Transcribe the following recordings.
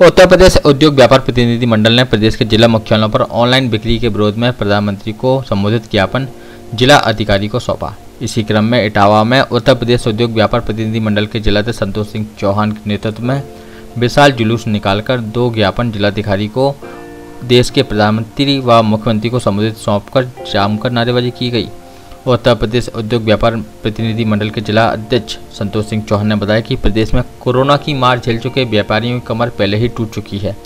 उत्तर प्रदेश उद्योग व्यापार प्रतिनिधि मंडल ने प्रदेश के जिला मुख्यालयों पर ऑनलाइन बिक्री के विरोध में प्रधानमंत्री को संबोधित ज्ञापन जिला अधिकारी को सौंपा। इसी क्रम में इटावा में उत्तर प्रदेश उद्योग व्यापार प्रतिनिधि मंडल के जिलाध्यक्ष संतोष सिंह चौहान के नेतृत्व में विशाल जुलूस निकालकर दो ज्ञापन जिलाधिकारी को देश के प्रधानमंत्री व मुख्यमंत्री को संबोधित सौंपकर जमकर नारेबाजी की गई। उत्तर प्रदेश उद्योग व्यापार प्रतिनिधि मंडल के जिला अध्यक्ष संतोष सिंह चौहान ने बताया कि प्रदेश में कोरोना की मार झेल चुके व्यापारियों की कमर पहले ही टूट चुकी है।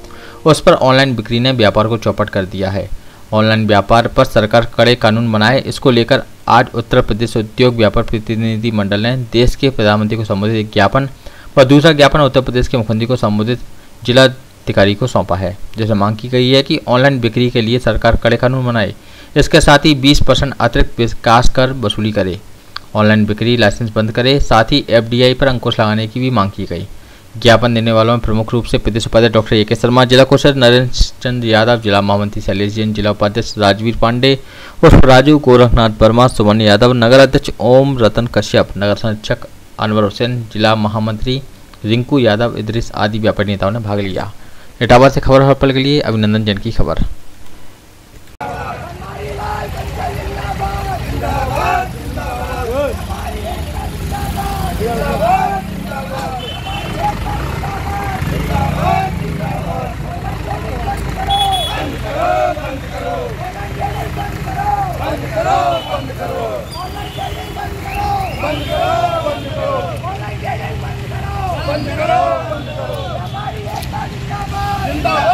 उस पर ऑनलाइन बिक्री ने व्यापार को चौपट कर दिया है। ऑनलाइन व्यापार पर सरकार कड़े कानून बनाए, इसको लेकर आज उत्तर प्रदेश उद्योग व्यापार प्रतिनिधि मंडल ने देश के प्रधानमंत्री को संबोधित एक ज्ञापन व दूसरा ज्ञापन उत्तर प्रदेश के मुख्यमंत्री को संबोधित जिलाधिकारी को सौंपा है। जैसे मांग की गई है कि ऑनलाइन बिक्री के लिए सरकार कड़े कानून बनाए इसके साथ ही 20 परसेंट अतिरिक्त विकास कर वसूली करे। ऑनलाइन बिक्री, लाइसेंस बंद करे, साथ ही एफडीआई पर अंकुश लगाने की भी मांग की गई। ज्ञापन देने वालों में प्रमुख रूप से प्रदेश उपाध्यक्ष डॉक्टर ए के शर्मा, जिला कोषाध्यक्ष नरेंद्र चंद्र यादव, जिला महामंत्री शैलेश जैन, जिला उपाध्यक्ष राजवीर पांडे, उर्फ़ राजू गोरखनाथ वर्मा सुमन यादव, नगर अध्यक्ष ओम रतन कश्यप, नगर संरक्षक अनवर हुसैन, जिला महामंत्री रिंकू यादव, इदरिस आदि व्यापारी नेताओं ने भाग लिया। इटावा से खबर हर पल के लिए अभिनंदन जैन की खबर। बंद करो बंद करो बंद करो बंद करो। जिंदाबाद